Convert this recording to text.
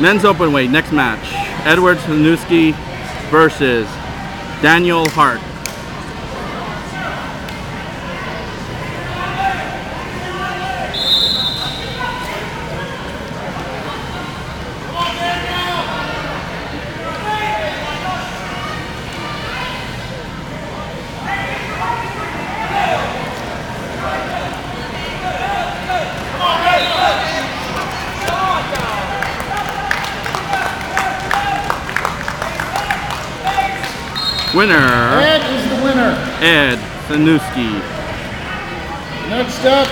Men's open weight, next match. Edward Sanuski versus Daniel Hart. Winner, Ed is the winner. Ed Sanuski. Next up,